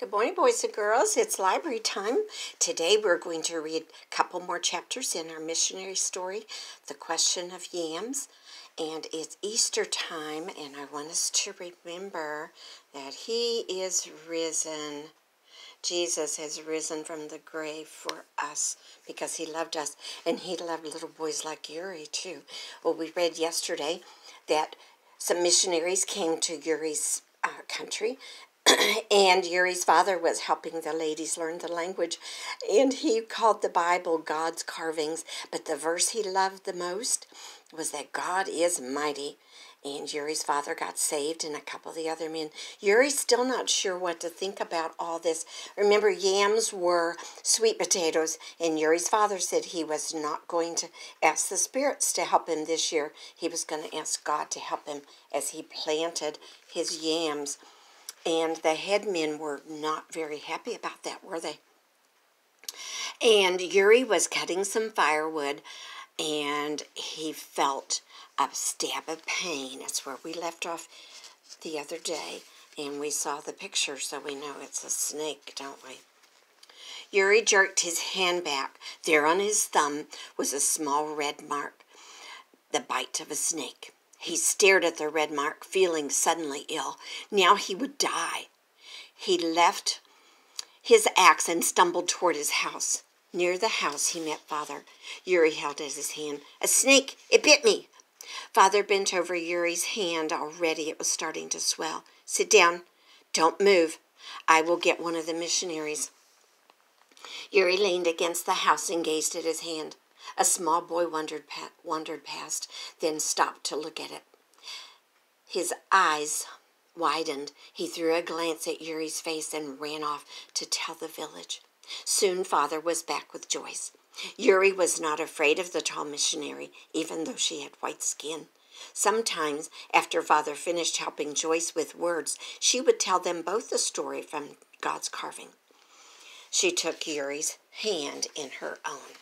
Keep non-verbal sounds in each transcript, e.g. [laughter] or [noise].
Good morning, boys and girls. It's library time. Today we're going to read a couple more chapters in our missionary story, The Question of Yams. And it's Easter time, and I want us to remember that He is risen. Jesus has risen from the grave for us because He loved us, and He loved little boys like Yuri, too. Well, we read yesterday that some missionaries came to Yuri's uh, country [clears throat] and Yuri's father was helping the ladies learn the language, and he called the Bible God's carvings. But the verse he loved the most was that God is mighty. And Yuri's father got saved, and a couple of the other men. Yuri's still not sure what to think about all this. Remember, yams were sweet potatoes, and Yuri's father said he was not going to ask the spirits to help him this year. He was going to ask God to help him as he planted his yams. And the headmen were not very happy about that, were they? And Yuri was cutting some firewood and he felt a stab of pain. That's where we left off the other day. And we saw the picture, so we know it's a snake, don't we? Yuri jerked his hand back. There on his thumb was a small red mark, the bite of a snake. He stared at the red mark, feeling suddenly ill. Now he would die. He left his axe and stumbled toward his house. Near the house, he met Father. Yuri held out his hand. A snake! It bit me! Father bent over Yuri's hand. Already it was starting to swell. Sit down. Don't move. I will get one of the missionaries. Yuri leaned against the house and gazed at his hand. A small boy wandered, pa- wandered past, then stopped to look at it. His eyes widened. He threw a glance at Yuri's face and ran off to tell the village. Soon father was back with Joyce. Yuri was not afraid of the tall missionary, even though she had white skin. Sometimes, after father finished helping Joyce with words, she would tell them both the story from God's carving. She took Yuri's hand in her own.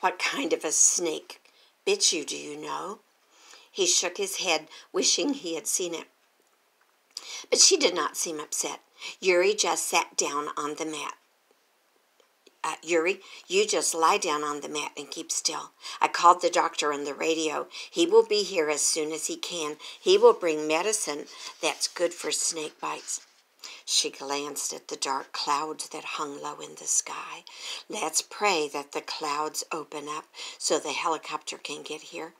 What kind of a snake bit you, do you know? He shook his head, wishing he had seen it. But she did not seem upset. Yuri just sat down on the mat. Uh, Yuri, you just lie down on the mat and keep still. I called the doctor on the radio. He will be here as soon as he can. He will bring medicine that's good for snake bites. She glanced at the dark clouds that hung low in the sky. Let's pray that the clouds open up so the helicopter can get here.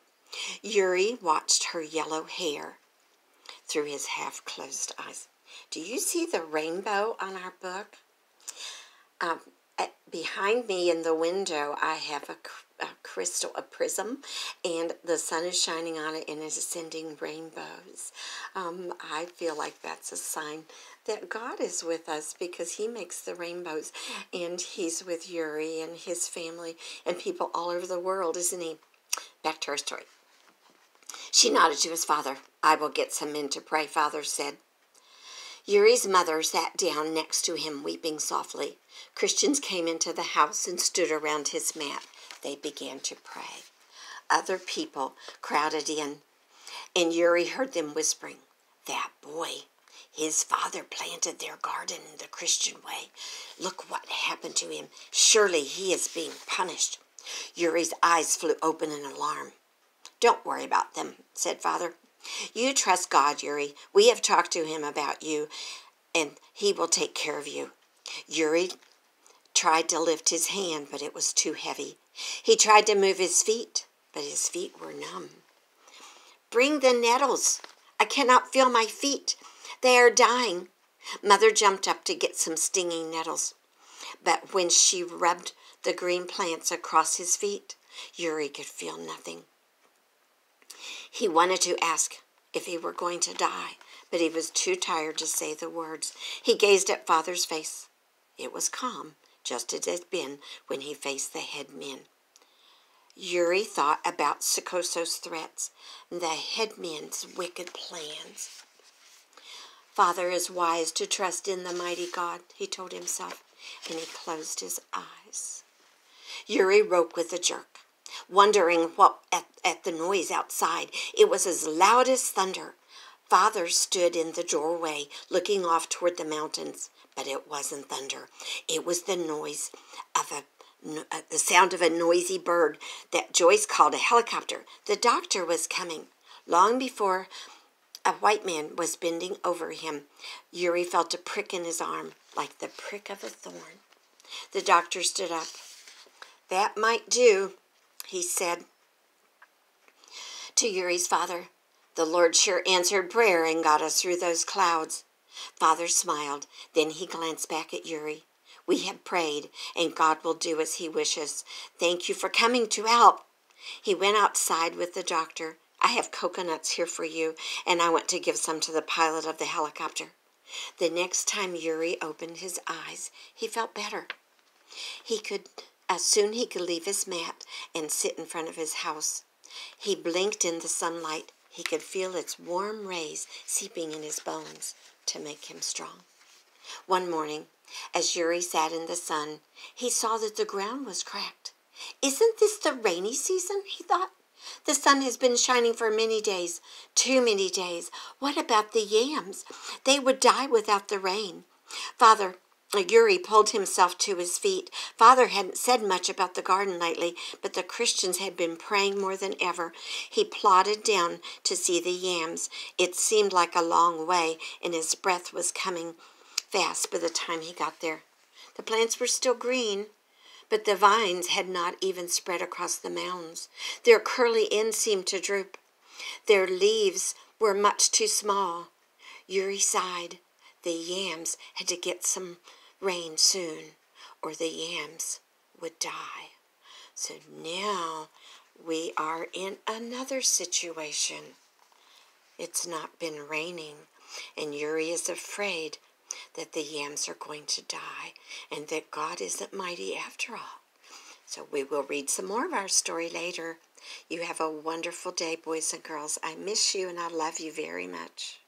Yuri watched her yellow hair through his half closed eyes. Do you see the rainbow on our book? Um, behind me in the window, I have a a crystal, a prism, and the sun is shining on it and it's sending rainbows. Um, I feel like that's a sign that God is with us because He makes the rainbows and He's with Yuri and his family and people all over the world, isn't He? Back to our story. She nodded to his father. I will get some men to pray, father said. Yuri's mother sat down next to him, weeping softly. Christians came into the house and stood around his mat they began to pray. Other people crowded in, and Yuri heard them whispering, That boy, his father planted their garden in the Christian way. Look what happened to him. Surely he is being punished. Yuri's eyes flew open in alarm. Don't worry about them, said father. You trust God, Yuri. We have talked to him about you, and he will take care of you. Yuri tried to lift his hand, but it was too heavy. He tried to move his feet, but his feet were numb. Bring the nettles. I cannot feel my feet. They are dying. Mother jumped up to get some stinging nettles. But when she rubbed the green plants across his feet, Yuri could feel nothing. He wanted to ask if he were going to die, but he was too tired to say the words. He gazed at father's face. It was calm, just as it had been when he faced the headmen. Yuri thought about Sikoso's threats and the headmen's wicked plans. Father is wise to trust in the mighty God, he told himself, and he closed his eyes. Yuri woke with a jerk, wondering what at, at the noise outside. It was as loud as thunder. Father stood in the doorway, looking off toward the mountains, but it wasn't thunder. It was the noise of a uh, the sound of a noisy bird that Joyce called a helicopter. The doctor was coming. Long before a white man was bending over him, Yuri felt a prick in his arm, like the prick of a thorn. The doctor stood up. That might do, he said to Yuri's father. The Lord sure answered prayer and got us through those clouds. Father smiled. Then he glanced back at Yuri. We have prayed, and God will do as he wishes. Thank you for coming to help. He went outside with the doctor. I have coconuts here for you, and I want to give some to the pilot of the helicopter. The next time Yuri opened his eyes, he felt better. He could, as soon he could leave his mat and sit in front of his house. He blinked in the sunlight. He could feel its warm rays seeping in his bones to make him strong. One morning, as Yuri sat in the sun, he saw that the ground was cracked. Isn't this the rainy season? he thought. The sun has been shining for many days, too many days. What about the yams? They would die without the rain. Father, Yuri pulled himself to his feet. Father hadn't said much about the garden lately, but the Christians had been praying more than ever. He plodded down to see the yams. It seemed like a long way, and his breath was coming fast by the time he got there. The plants were still green, but the vines had not even spread across the mounds. Their curly ends seemed to droop. Their leaves were much too small. Yuri sighed. The yams had to get some rain soon, or the yams would die. So now we are in another situation. It's not been raining, and Yuri is afraid that the yams are going to die and that God isn't mighty after all. So we will read some more of our story later. You have a wonderful day, boys and girls. I miss you and I love you very much.